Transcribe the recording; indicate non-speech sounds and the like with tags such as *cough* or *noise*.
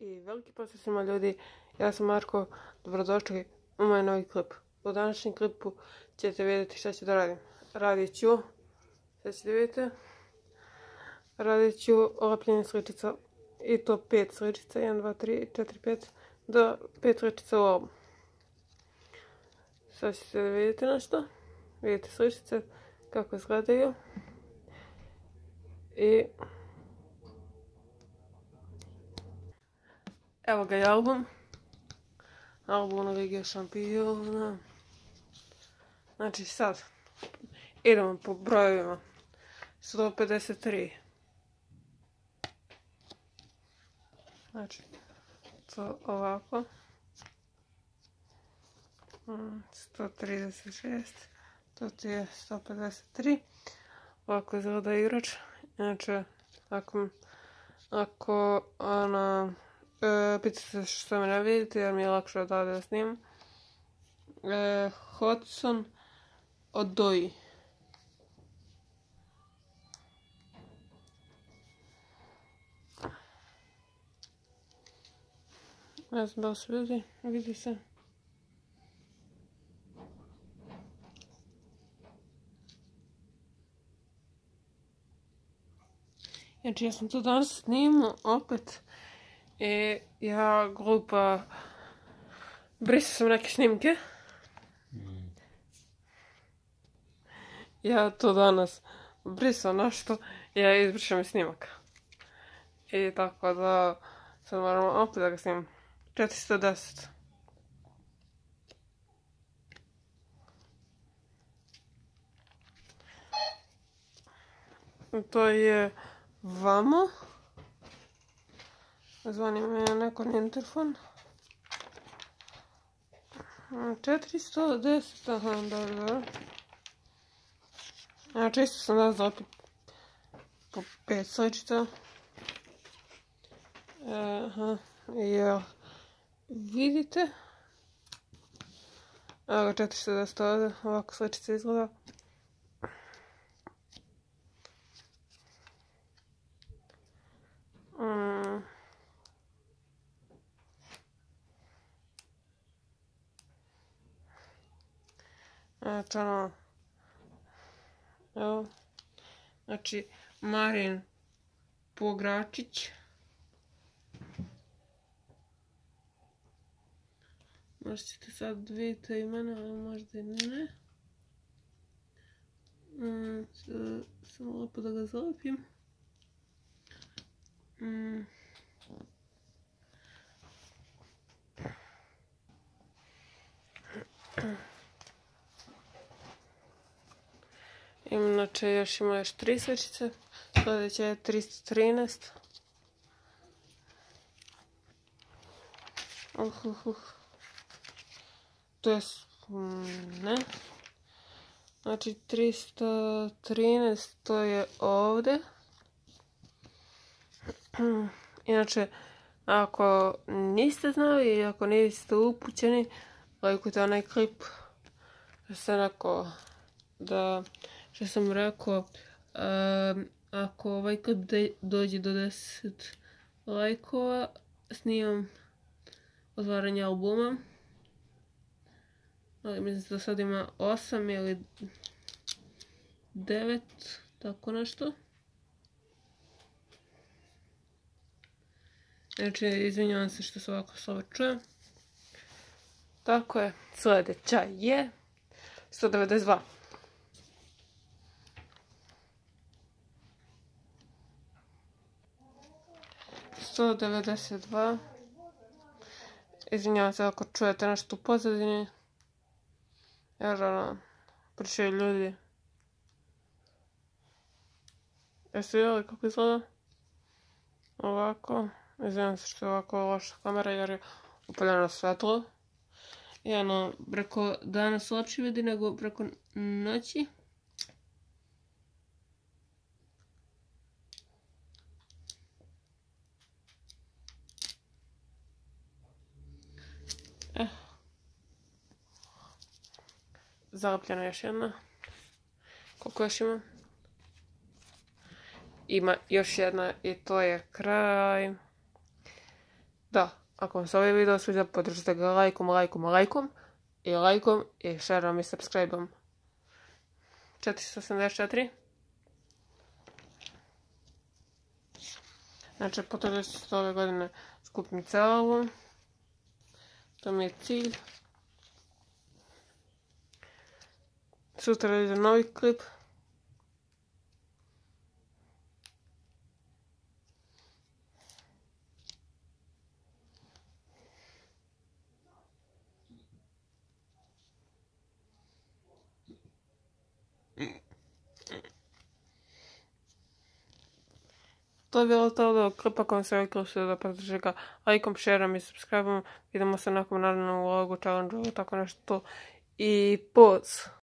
I veliki pozdrav svima ljudi, ja sam Marko, dobrodošli u moj novi klip. U današnjem klipu ćete vidjeti šta ću da radim. Radit ću, šta ćete vidjeti, radit ću lepljenje sličica i to pet sličica, 1, 2, 3, 4, 5, do pet sličica u ovom. Sad ćete da vidjeti nešto, vidite sličice kako izgledaju i Evo ga i album. Album Lige šampiona. Znači sad, idemo po brojevima. 153. Znači, to ovako. Mm, 136. To ti je 153. Ovako izgleda igrač. Znači, ako, ako ona, E, pitate se što me ne vidite jer mi je lakše od da snimam. E, Hodson od Doji. Ne znam da se vidi, vidi se. Znači ja sam to danas snimao opet i ja glupa brisao sam neke snimke. Ja to danas brisao nešto i ja izbrišam i snimak. I tako da sad moramo opet da ga snimam. 410. To je vamo. Zvani me neko na interfon. 410, aha, dobro, dobro. Ja čisto sam da za opet po 5 sličica. Aha, jel vidite? Evo ga 410 ovdje, ovako sličica izgleda. Ono, evo, znači Marin Pogračić. Možda ćete sad vidjeti imena, ali možda i ne. Mm, samo lepo da ga zalepim. Mm. *clears throat* Inače još ima još tri svečice. Sljedeća je 313. Uh, uh, uh. To je... Ne. Znači 313 to je ovdje. *clears throat* Inače, ako niste znali i ako niste upućeni, lajkujte onaj klip. Rekao da što sam rekao, ako ovaj klip dođe do 10 lajkova, snimam otvaranje albuma. Ali mislim da sad ima 8 ili 9, tako nešto. Znači, izvinjavam se što se ovako slabo čujem. Tako je, sljedeća je 192. 192. Izvinjavam se ako čujete nešto u pozadini. Jer ono, pričaju ljudi. Jeste vidjeli kako izgleda? Ovako. Izvinjavam se što je ovako loša kamera jer je upaljeno svetlo. I ono, preko dana se vidi nego preko noći. Zalepljena još jedna. Koliko još ima? Ima još jedna i to je kraj. Da, ako vam se ovaj video sviđa, podržite ga lajkom, lajkom, lajkom i lajkom i shareom i subscribeom. 484. Znači, potrebno se ove godine skupim celo To mi je cilj. Sutra ide novi klip. To je bilo to od klipa kom se rekao se da podrži ga lajkom, shareom i subscribeom. Vidimo se nakon naravno u vlogu, challenge tako nešto. I poz!